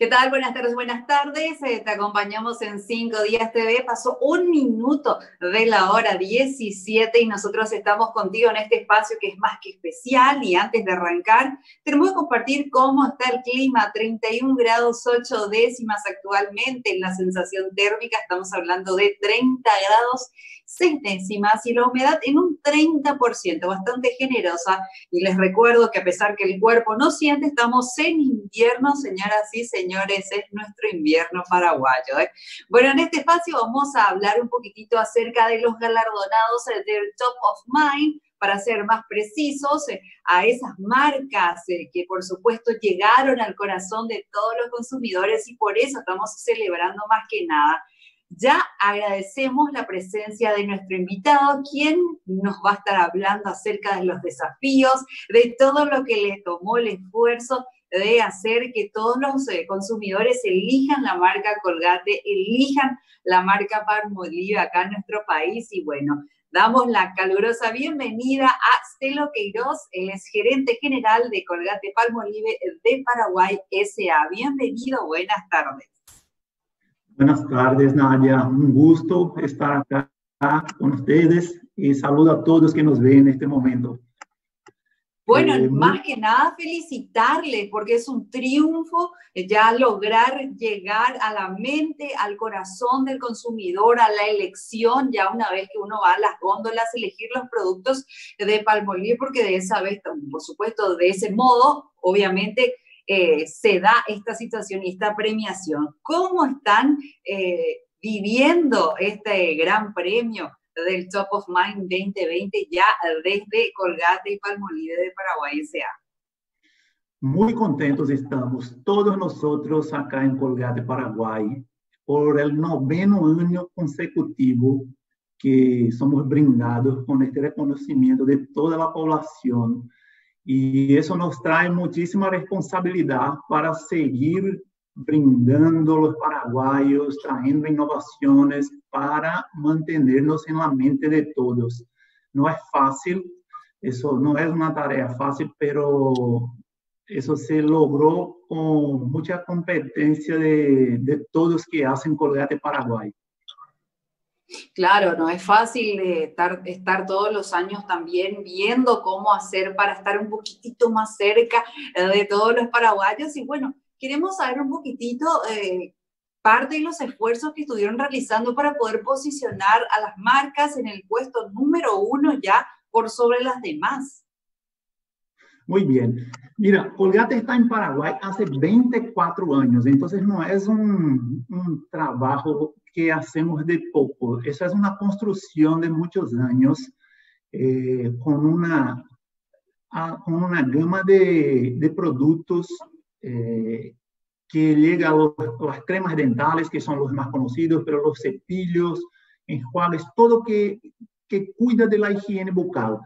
¿Qué tal? Buenas tardes, buenas tardes. Eh, te acompañamos en Cinco Días TV. Pasó un minuto de la hora 17 y nosotros estamos contigo en este espacio que es más que especial. Y antes de arrancar, tenemos que compartir cómo está el clima. 31 grados 8 décimas actualmente en la sensación térmica. Estamos hablando de 30 grados 6 décimas y la humedad en un 30%, bastante generosa. Y les recuerdo que a pesar que el cuerpo no siente, estamos en invierno, señoras y señores, es nuestro invierno paraguayo. ¿eh? Bueno, en este espacio vamos a hablar un poquitito acerca de los galardonados del Top of Mind, para ser más precisos, eh, a esas marcas eh, que por supuesto llegaron al corazón de todos los consumidores y por eso estamos celebrando más que nada ya agradecemos la presencia de nuestro invitado, quien nos va a estar hablando acerca de los desafíos, de todo lo que le tomó el esfuerzo de hacer que todos los eh, consumidores elijan la marca Colgate, elijan la marca Palmolive acá en nuestro país y bueno, damos la calurosa bienvenida a Stelo Queiroz, el es gerente general de Colgate Palmolive de Paraguay SA. Bienvenido, buenas tardes. Buenas tardes, Nadia. Un gusto estar acá con ustedes y saludo a todos que nos ven en este momento. Bueno, eh, más que nada felicitarle porque es un triunfo ya lograr llegar a la mente, al corazón del consumidor, a la elección, ya una vez que uno va a las góndolas, elegir los productos de Palmolive, porque de esa vez, por supuesto, de ese modo, obviamente eh, se da esta situación y esta premiación. ¿Cómo están eh, viviendo este gran premio del Top of Mind 2020 ya desde Colgate y Palmolive de Paraguay S.A.? Muy contentos estamos todos nosotros acá en Colgate, Paraguay, por el noveno año consecutivo que somos brindados con este reconocimiento de toda la población y eso nos trae muchísima responsabilidad para seguir brindando a los paraguayos, trayendo innovaciones para mantenernos en la mente de todos. No es fácil, eso no es una tarea fácil, pero eso se logró con mucha competencia de, de todos que hacen Colgate Paraguay. Claro, no es fácil estar, todos los años también viendo cómo hacer para estar un poquitito más cerca eh, de todos los paraguayos. Y bueno, queremos saber un poquitito eh, parte de los esfuerzos que estuvieron realizando para poder posicionar a las marcas en el puesto número uno ya por sobre las demás. Muy bien. Mira, Colgate está en Paraguay hace 24 años, entonces no es un, trabajo que hacemos de poco. Esa es una construcción de muchos años eh, con, una, con una gama de, de productos eh, que llega a los, las cremas dentales, que son los más conocidos, pero los cepillos, enjuagues, todo que, que cuida de la higiene bucal.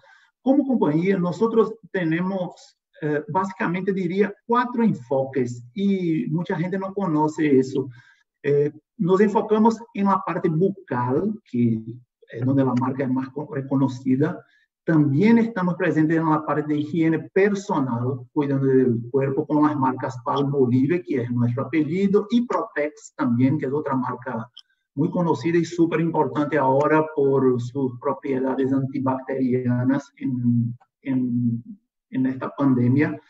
Como compañía, nosotros tenemos eh, básicamente diría cuatro enfoques y mucha gente no conoce eso. Eh, nos enfocamos en la parte bucal, que es donde la marca es más reconocida. También estamos presentes en la parte de higiene personal, cuidando del cuerpo con las marcas Palmolive, que es nuestro apellido, y Protex también, que es otra marca muy conocida y súper importante ahora por sus propiedades antibacterianas en, en esta pandemia.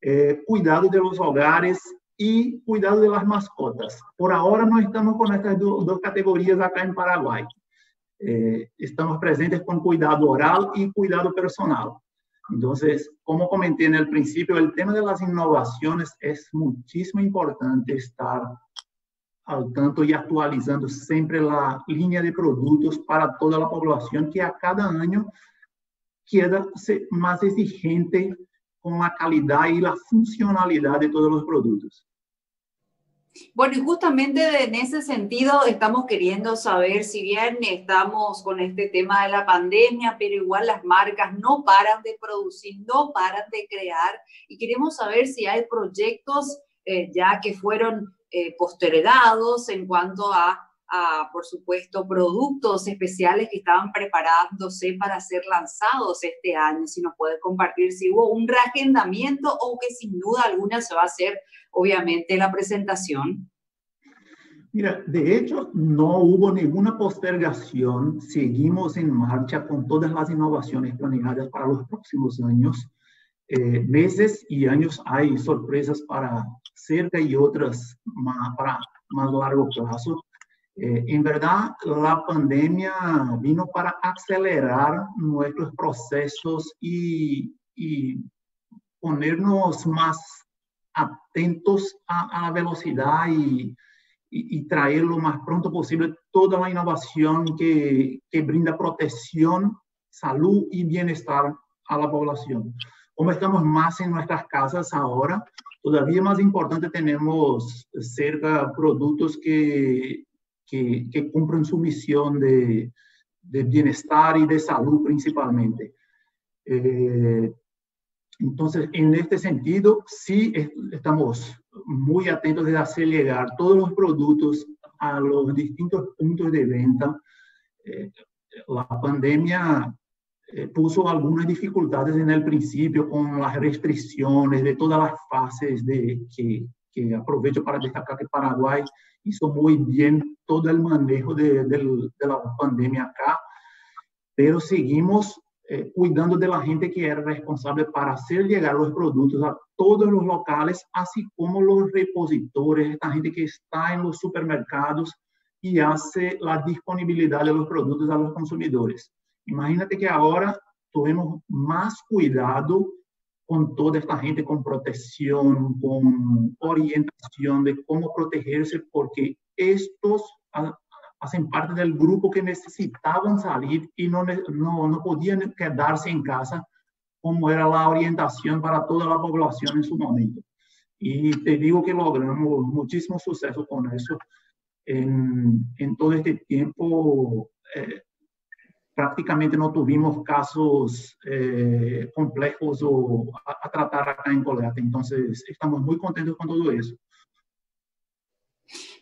Eh, cuidado de los hogares y cuidado de las mascotas. Por ahora no estamos con estas dos categorías acá en Paraguay. Eh, estamos presentes con cuidado oral y cuidado personal. Entonces, como comenté en el principio, el tema de las innovaciones es muchísimo importante estar al tanto y actualizando siempre la línea de productos para toda la población que a cada año queda más exigente con la calidad y la funcionalidad de todos los productos. Bueno, y justamente en ese sentido estamos queriendo saber, si bien estamos con este tema de la pandemia, pero igual las marcas no paran de producir, no paran de crear, y queremos saber si hay proyectos eh, ya que fueron eh, postergados en cuanto a, a, por supuesto, productos especiales que estaban preparándose para ser lanzados este año. Si nos puede compartir si hubo un reagendamiento o que sin duda alguna se va a hacer, obviamente, la presentación. Mira, de hecho, no hubo ninguna postergación. Seguimos en marcha con todas las innovaciones planeadas para los próximos años. Eh, meses y años hay sorpresas para cerca y otras más, para más largo plazo. Eh, en verdad, la pandemia vino para acelerar nuestros procesos y, y ponernos más atentos a, a la velocidad y, y, y, traer lo más pronto posible toda la innovación que, que brinda protección, salud y bienestar a la población. Como estamos más en nuestras casas ahora, todavía más importante tenemos cerca productos que que, cumplen su misión de, bienestar y de salud principalmente. Eh, entonces, en este sentido, sí estamos muy atentos de hacer llegar todos los productos a los distintos puntos de venta. Eh, la pandemia eh, puso algunas dificultades en el principio con las restricciones de todas las fases de que, que aprovecho para destacar que Paraguay hizo muy bien todo el manejo de, la pandemia acá, pero seguimos eh, cuidando de la gente que era responsable para hacer llegar los productos a todos los locales, así como los repositores, esta gente que está en los supermercados y hace la disponibilidad de los productos a los consumidores. Imagínate que ahora tuvimos más cuidado con toda esta gente, con protección, con orientación de cómo protegerse, porque estos hacen parte del grupo que necesitaban salir y no, no, no podían quedarse en casa, como era la orientación para toda la población en su momento. Y te digo que logramos muchísimo suceso con eso en, en todo este tiempo. Eh, prácticamente no tuvimos casos eh, complejos o a, tratar acá en Colgate. Entonces, estamos muy contentos con todo eso.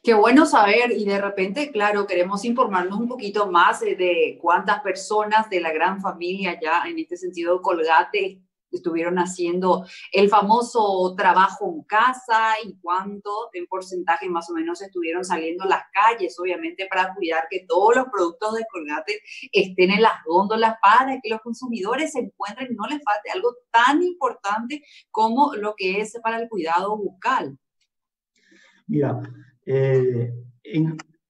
Qué bueno saber y de repente, claro, queremos informarnos un poquito más de cuántas personas de la gran familia ya en este sentido Colgate estuvieron haciendo el famoso trabajo en casa y cuánto en porcentaje más o menos estuvieron saliendo a las calles, obviamente para cuidar que todos los productos de Colgate estén en las góndolas para que los consumidores se encuentren y no les falte algo tan importante como lo que es para el cuidado bucal. Mira, eh,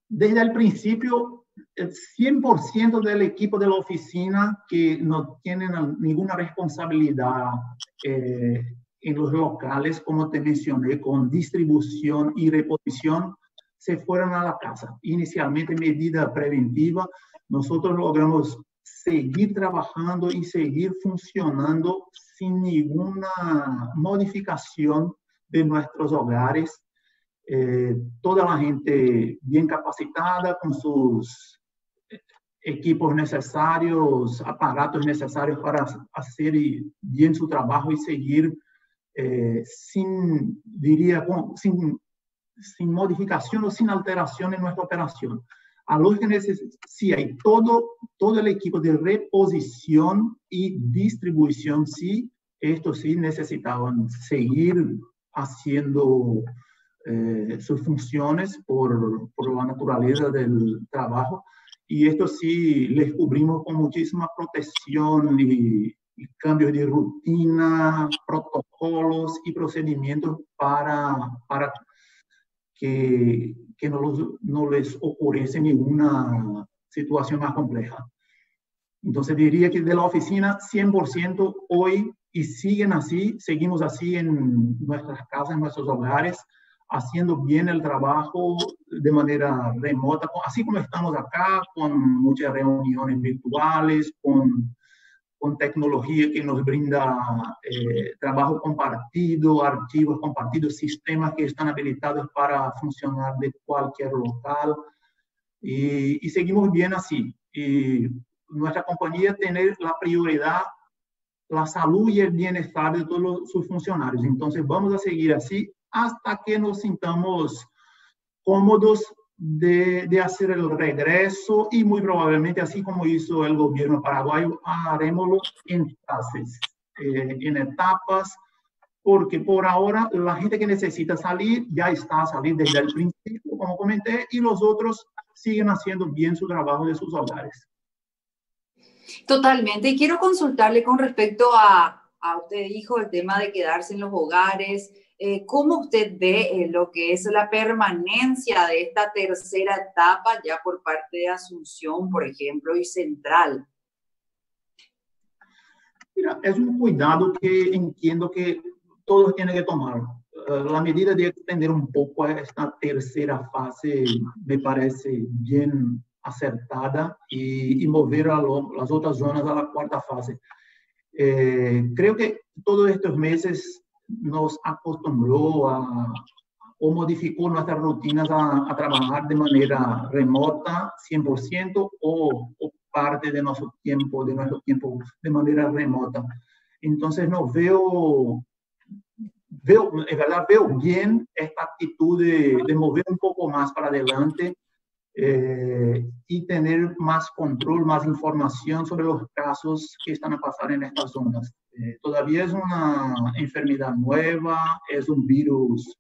desde el principio el 100% del equipo de la oficina que no tienen ninguna responsabilidad eh, en los locales, como te mencioné, con distribución y reposición, se fueron a la casa. Inicialmente, medida preventiva, nosotros logramos seguir trabajando y seguir funcionando sin ninguna modificación de nuestros hogares. Eh, toda la gente bien capacitada con sus equipos necesarios, aparatos necesarios para hacer bien su trabajo y seguir eh, sin, diría, sin, sin modificación o sin alteración en nuestra operación. A los que sí hay todo, todo el equipo de reposición y distribución, sí, esto sí necesitaban seguir haciendo eh, sus funciones por, por la naturaleza del trabajo, y esto sí les cubrimos con muchísima protección y, cambios de rutina, protocolos y procedimientos para, para que, que no, no les ocurriese ninguna situación más compleja. Entonces diría que de la oficina 100% hoy y siguen así, seguimos así en nuestras casas, en nuestros hogares, haciendo bien el trabajo de manera remota, así como estamos acá, con muchas reuniones virtuales, con, con tecnología que nos brinda eh, trabajo compartido, archivos compartidos, sistemas que están habilitados para funcionar de cualquier local. Y, y seguimos bien así. Y nuestra compañía tiene la prioridad la salud y el bienestar de todos sus funcionarios. Entonces, vamos a seguir así hasta que nos sintamos cómodos de, hacer el regreso y muy probablemente, así como hizo el gobierno paraguayo, haremoslo en fases, eh, en etapas, porque por ahora la gente que necesita salir ya está a salir desde el principio, como comenté, y los otros siguen haciendo bien su trabajo de sus hogares. Totalmente. Y quiero consultarle con respecto a, a usted dijo el tema de quedarse en los hogares, eh, ¿Cómo usted ve eh, lo que es la permanencia de esta tercera etapa ya por parte de Asunción, por ejemplo, y Central? Mira, es un cuidado que entiendo que todos tienen que tomar. Eh, la medida de extender un poco esta tercera fase me parece bien acertada y, y mover a lo, las otras zonas a la cuarta fase. creo que todos estos meses nos acostumbró a, o modificó nuestras rutinas a, trabajar de manera remota, 100%, o, o, parte de nuestro tiempo, de nuestro tiempo de manera remota. Entonces, no veo, veo, es verdad, veo bien esta actitud de, de mover un poco más para adelante eh, y tener más control, más información sobre los casos que están a pasar en estas zonas. Eh, todavía es una enfermedad nueva, es un virus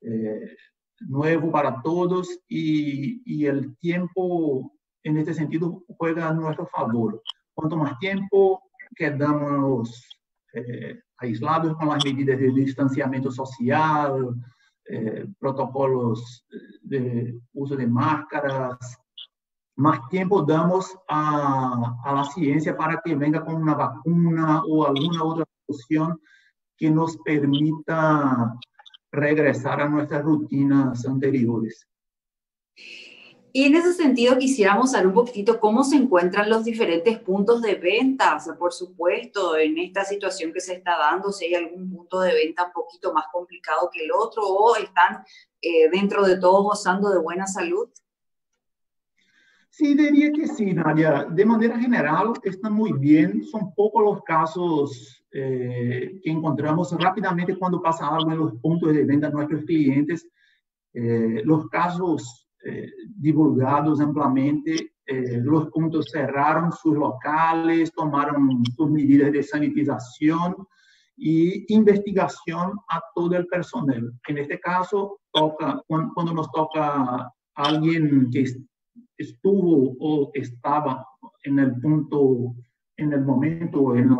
eh, nuevo para todos y, y, el tiempo en este sentido juega a nuestro favor. Cuanto más tiempo quedamos aislados con las medidas de distanciamiento social, eh, protocolos de uso de máscaras, más tiempo damos a, a, la ciencia para que venga con una vacuna o alguna otra solución que nos permita regresar a nuestras rutinas anteriores. Y en ese sentido quisiéramos saber un poquitito cómo se encuentran los diferentes puntos de venta, por supuesto, en esta situación que se está dando, si hay algún punto de venta un poquito más complicado que el otro o están eh, dentro de todo gozando de buena salud. Sí, diría que sí, Nadia. De manera general, están muy bien. Son pocos los casos eh, que encontramos rápidamente cuando pasa algo en los puntos de venta de nuestros clientes. Eh, los casos eh, divulgados amplamente. Eh, los puntos cerraron sus locales, tomaron sus medidas de sanitización y investigación a todo el personal. En este caso, toca, cuando, nos toca alguien que estuvo o estaba en el punto, en el momento, en,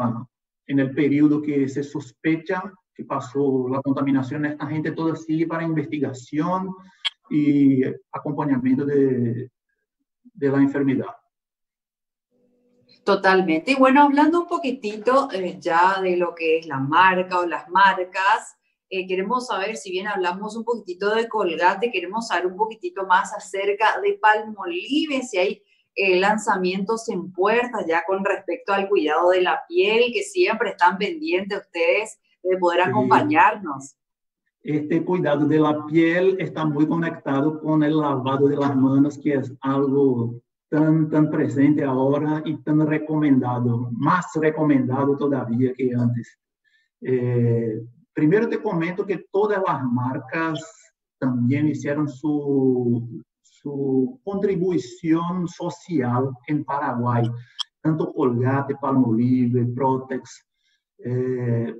en el periodo que se sospecha que pasó la contaminación, esta gente toda sigue para investigación, y acompañamiento de, de la enfermedad. Totalmente. Y bueno, hablando un poquitito eh, ya de lo que es la marca o las marcas, eh, queremos saber, si bien hablamos un poquitito de Colgate, queremos saber un poquitito más acerca de Palmolive, si hay eh, lanzamientos en puerta ya con respecto al cuidado de la piel, que siempre están pendientes ustedes de poder acompañarnos este cuidado de la piel está muy conectado con el lavado de las manos, que es algo tan, tan presente ahora y tan recomendado, más recomendado todavía que antes. Eh, primero te comento que todas las marcas también hicieron su, su contribución social en Paraguay, tanto Colgate, Palmolive, Protex, eh,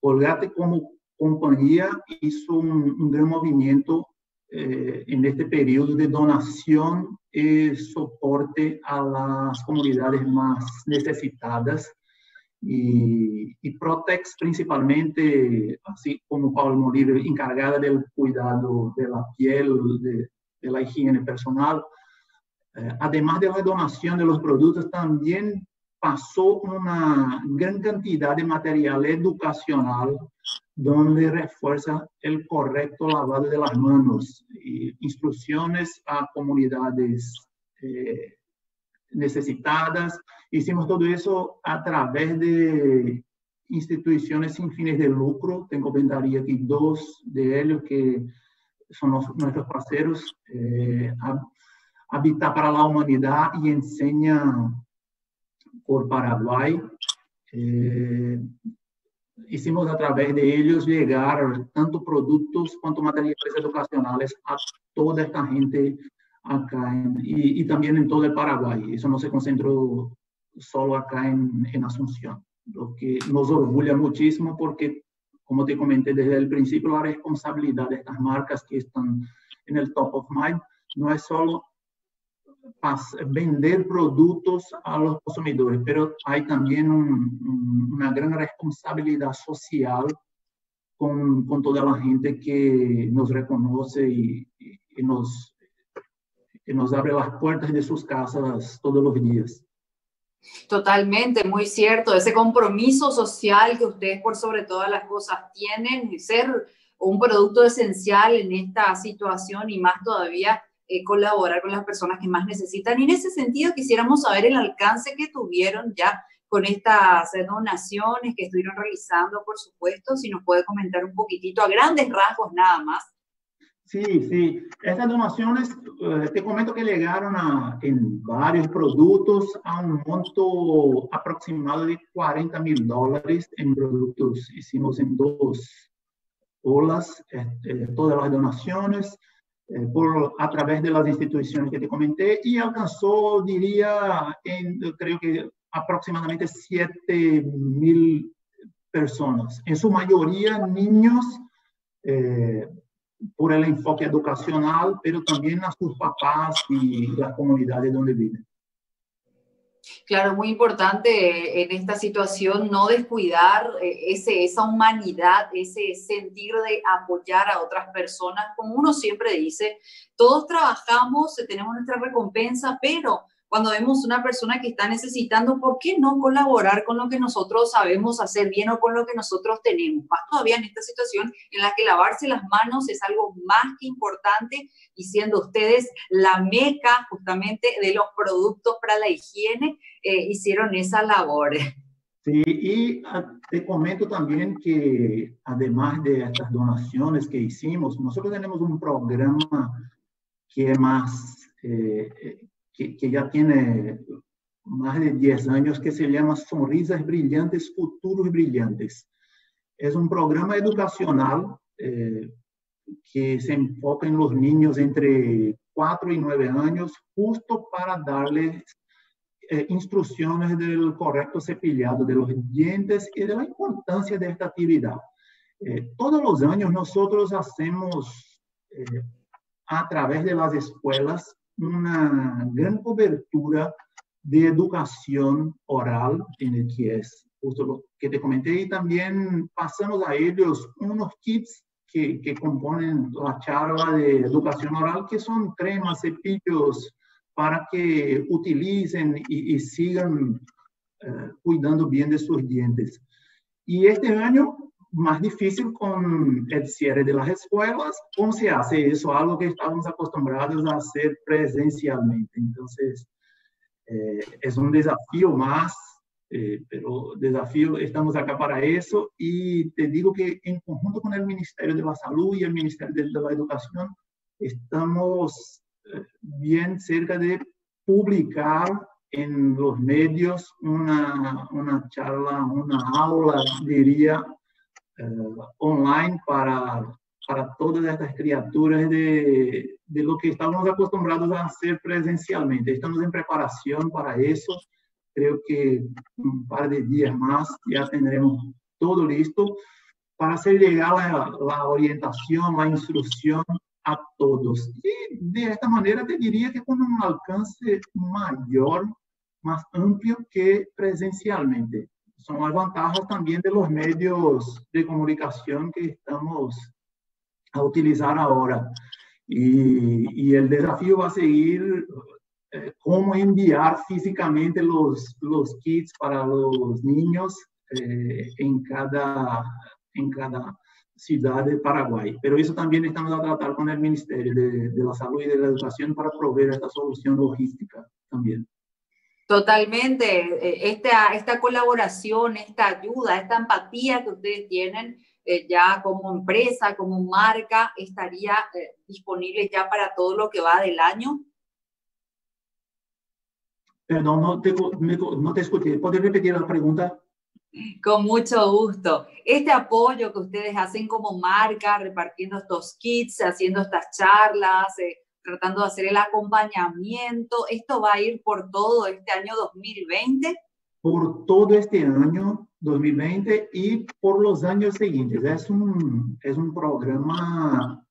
Colgate como compañía hizo un, gran movimiento eh, en este periodo de donación y soporte a las comunidades más necesitadas. Y, Protex principalmente, así como Paulo Molina, encargada del cuidado de la piel, de, la higiene personal, eh, además de la donación de los productos, también pasó una gran cantidad de material educacional donde refuerza el correcto lavado de las manos, y instrucciones a comunidades eh, necesitadas. Hicimos todo eso a través de instituciones sin fines de lucro. Tengo vendaría aquí dos de ellos que son nuestros parceros. Eh, Habita para la Humanidad y enseña por Paraguay. Eh, hicimos a través de ellos llegar tanto productos cuanto materiales educacionales a toda esta gente acá y, y, también en todo el Paraguay. Eso no se concentró solo acá en, en Asunción, lo que nos orgullo muchísimo porque, como te comenté desde el principio, la responsabilidad de estas marcas que están en el top of mind no es solo vender productos a los consumidores, pero hay también una gran responsabilidad social con, con, toda la gente que nos reconoce y, y, nos, que nos abre las puertas de sus casas todos los días. Totalmente, muy cierto. Ese compromiso social que ustedes por sobre todas las cosas tienen, ser un producto esencial en esta situación y más todavía eh, colaborar con las personas que más necesitan. Y en ese sentido quisiéramos saber el alcance que tuvieron ya con estas donaciones que estuvieron realizando, por supuesto, si nos puede comentar un poquitito a grandes rasgos nada más. Sí, sí. Estas donaciones, eh, te comento que llegaron a, en varios productos a un monto aproximado de 40 mil dólares en productos. Hicimos en dos olas este, todas las donaciones. Eh, por, a través de las instituciones que te comenté y alcanzó, diría, creo que aproximadamente 7 mil personas, en su mayoría niños, eh, por el enfoque educacional, pero también a sus papás y las comunidades donde viven. Claro, muy importante en esta situación no descuidar eh, ese, esa humanidad, ese sentir de apoyar a otras personas. Como uno siempre dice, todos trabajamos, tenemos nuestra recompensa, pero cuando vemos una persona que está necesitando, ¿por qué no colaborar con lo que nosotros sabemos hacer bien o con lo que nosotros tenemos? Más todavía en esta situación en la que lavarse las manos es algo más que importante y siendo ustedes la meca justamente de los productos para la higiene, eh, hicieron esa labor. Sí, y ah, te comento también que además de estas donaciones que hicimos, nosotros tenemos un programa que más... Eh, que, ya tiene más de 10 años, que se llama Sonrisas Brillantes, Futuros Brillantes. Es un programa educacional eh, que se enfoca en los niños entre 4 y 9 años, justo para darles eh, instrucciones del correcto cepillado de los dientes y de la importancia de esta actividad. Eh, todos los años nosotros hacemos a través de las escuelas una gran cobertura de educación oral, en el que es justo lo que te comenté, y también pasamos a ellos unos kits que, que componen la charla de educación oral, que son cremas, cepillos, para que utilicen y, sigan eh, cuidando bien de sus dientes. Y este año más difícil con el cierre de las escuelas. ¿Cómo se hace eso? Algo que estamos acostumbrados a hacer presencialmente. Entonces, eh, es un desafío más, eh, pero desafío, estamos acá para eso. Y te digo que en conjunto con el Ministerio de la Salud y el Ministerio de, la Educación, estamos eh, bien cerca de publicar en los medios una, una charla, una aula, diría, online para, para todas estas criaturas de, lo que estamos acostumbrados a hacer presencialmente. Estamos en preparación para eso. Creo que un par de días más ya tendremos todo listo para hacer llegar la, la orientación, la instrucción a todos. Y de esta manera te diría que con un alcance mayor, más amplio que presencialmente son las ventajas también de los medios de comunicación que estamos a utilizar ahora. Y, y el desafío va a seguir eh, cómo enviar físicamente los, los kits para los niños eh, en, cada, en cada ciudad de Paraguay. Pero eso también estamos a tratar con el Ministerio de, de la Salud y de la Educación para proveer esta solución logística también. Totalmente. Eh, esta, esta colaboración, esta ayuda, esta empatía que ustedes tienen eh, ya como empresa, como marca, estaría eh, disponible ya para todo lo que va del año. Perdón, no te, no te escuché. ¿Puedes repetir la pregunta? Con mucho gusto. Este apoyo que ustedes hacen como marca, repartiendo estos kits, haciendo estas charlas, eh, tratando de hacer el acompañamiento, ¿esto va a ir por todo este año 2020? Por todo este año 2020 y por los años siguientes. Es un, es un programa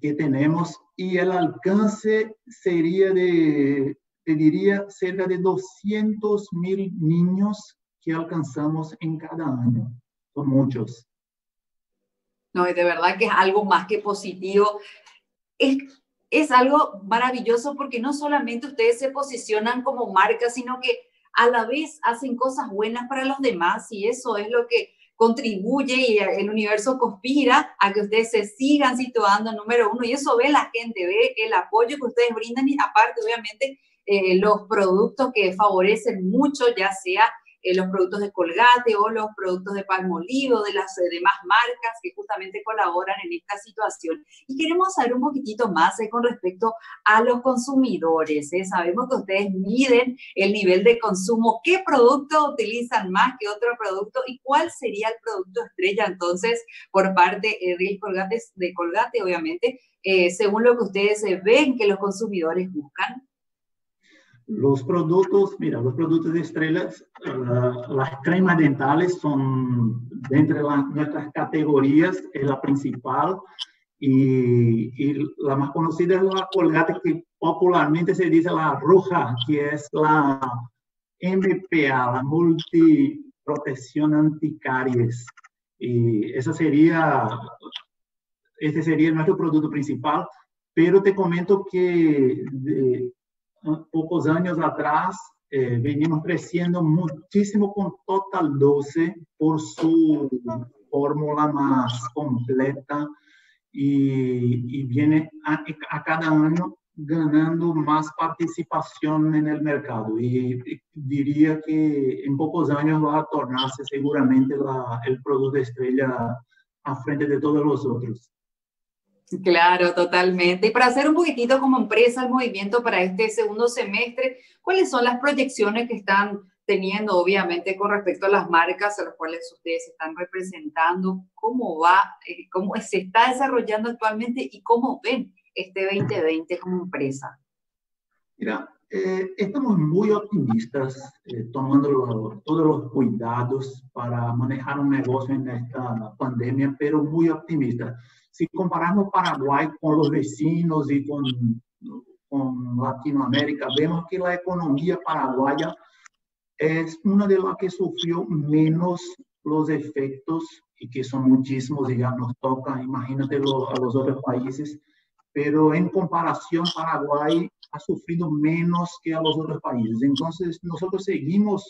que tenemos y el alcance sería de, te diría, cerca de 200 mil niños que alcanzamos en cada año. Son muchos. No, y de verdad que es algo más que positivo. Es, es algo maravilloso porque no solamente ustedes se posicionan como marca, sino que a la vez hacen cosas buenas para los demás y eso es lo que contribuye y el universo conspira a que ustedes se sigan situando número uno. Y eso ve la gente, ve el apoyo que ustedes brindan y aparte obviamente eh, los productos que favorecen mucho, ya sea eh, los productos de Colgate o los productos de Palmolive de las eh, demás marcas que justamente colaboran en esta situación. Y queremos saber un poquitito más eh, con respecto a los consumidores. Sabemos que ustedes miden el nivel de consumo, qué producto utilizan más que otro producto y cuál sería el producto estrella entonces por parte de Colgate, de Colgate obviamente, según lo que ustedes ven que los consumidores buscan. Los productos, mira, los productos de estrellas, las cremas dentales son, de nuestras categorías, es la principal y, la más conocida es la colgate que popularmente se dice la roja, que es la MPA, la multiprotección anticaries. Y esa sería, este sería nuestro producto principal, pero te comento que pocos años atrás eh, venimos creciendo muchísimo con Total 12 por su fórmula más completa y, viene a, cada año ganando más participación en el mercado y, diría que en pocos años va a tornarse seguramente el producto estrella a frente de todos los otros. Claro, totalmente. Y para hacer un poquitito como empresa el movimiento para este segundo semestre, ¿cuáles son las proyecciones que están teniendo, obviamente, con respecto a las marcas a las cuales ustedes están representando? ¿Cómo va, eh, cómo se está desarrollando actualmente y cómo ven este 2020 como empresa? Mira, eh, estamos muy optimistas, eh, tomando todos los cuidados para manejar un negocio en esta pandemia, pero muy optimistas si comparamos Paraguay con los vecinos y con, con Latinoamérica, vemos que la economía paraguaya es una de las que sufrió menos los efectos y que son muchísimos y ya nos toca, imagínate a los otros países, pero en comparación Paraguay ha sufrido menos que a los otros países. Entonces nosotros seguimos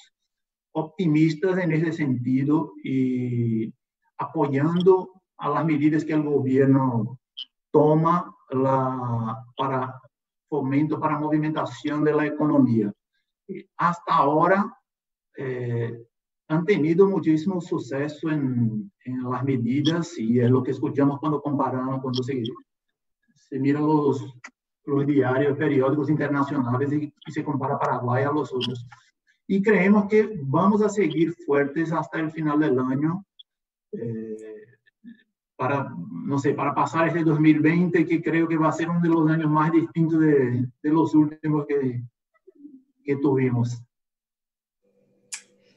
optimistas en ese sentido y apoyando a las medidas que el gobierno toma la, para fomento, para movimentación de la economía. Hasta ahora eh, han tenido muchísimo suceso en, en, las medidas y es lo que escuchamos cuando comparamos, cuando se, se miran los, los diarios, periódicos internacionales y, y se compara Paraguay a los otros. Y creemos que vamos a seguir fuertes hasta el final del año. Eh, para, no sé, para pasar este 2020, que creo que va a ser uno de los años más distintos de, de los últimos que, que tuvimos.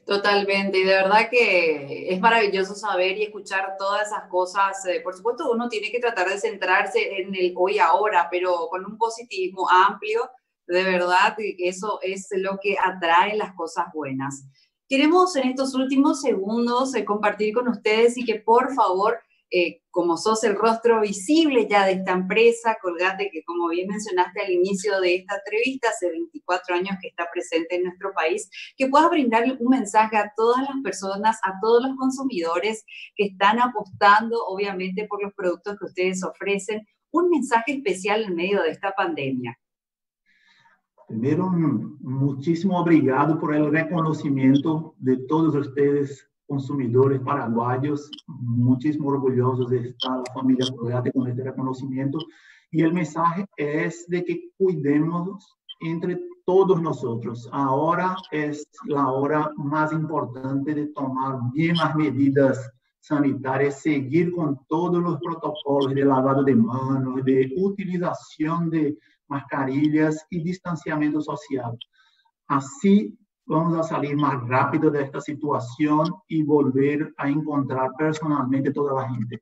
Totalmente, y de verdad que es maravilloso saber y escuchar todas esas cosas. Eh, por supuesto, uno tiene que tratar de centrarse en el hoy ahora, pero con un positivismo amplio, de verdad, eso es lo que atrae las cosas buenas. Queremos en estos últimos segundos eh, compartir con ustedes y que por favor eh, como sos el rostro visible ya de esta empresa, Colgate, que como bien mencionaste al inicio de esta entrevista, hace 24 años que está presente en nuestro país, que puedas brindarle un mensaje a todas las personas, a todos los consumidores que están apostando, obviamente, por los productos que ustedes ofrecen, un mensaje especial en medio de esta pandemia. Primero, muchísimo obrigado por el reconocimiento de todos ustedes consumidores paraguayos, muchísimo orgullosos de estar la familia Colgate con este reconocimiento. Y el mensaje es de que cuidemos entre todos nosotros. Ahora es la hora más importante de tomar bien las medidas sanitarias, seguir con todos los protocolos de lavado de manos, de utilización de mascarillas y distanciamiento social. Así vamos a salir más rápido de esta situación y volver a encontrar personalmente toda la gente.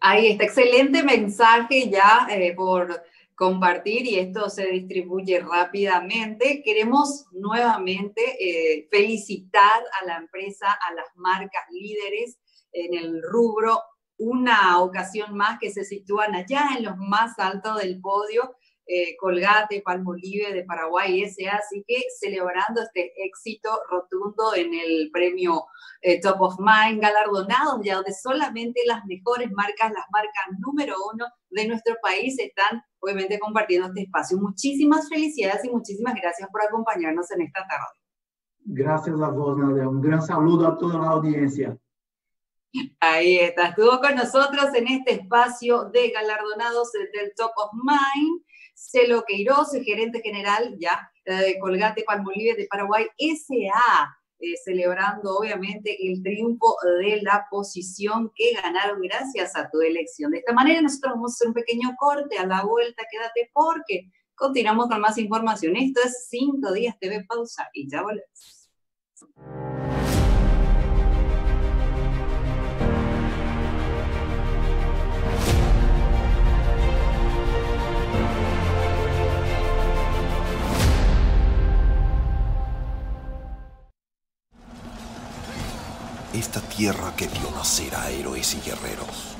Ahí está, excelente mensaje ya eh, por compartir y esto se distribuye rápidamente. Queremos nuevamente eh, felicitar a la empresa, a las marcas líderes en el rubro, una ocasión más que se sitúan allá en los más altos del podio eh, Colgate, Palmolive de Paraguay S.A. Así que celebrando este éxito rotundo en el premio eh, Top of Mind, galardonados ya donde solamente las mejores marcas, las marcas número uno de nuestro país están obviamente compartiendo este espacio. Muchísimas felicidades y muchísimas gracias por acompañarnos en esta tarde. Gracias a vos, Nadia. Un gran saludo a toda la audiencia. Ahí está, estuvo con nosotros en este espacio de galardonados del Top of Mind. Celo Queiroz, el gerente general ya eh, de Colgate Palmolive de Paraguay SA, eh, celebrando obviamente el triunfo de la posición que ganaron gracias a tu elección. De esta manera nosotros vamos a hacer un pequeño corte a la vuelta, quédate porque continuamos con más información. Esto es 5 días TV pausa y ya volvemos. Esta tierra que vio nacer a héroes y guerreros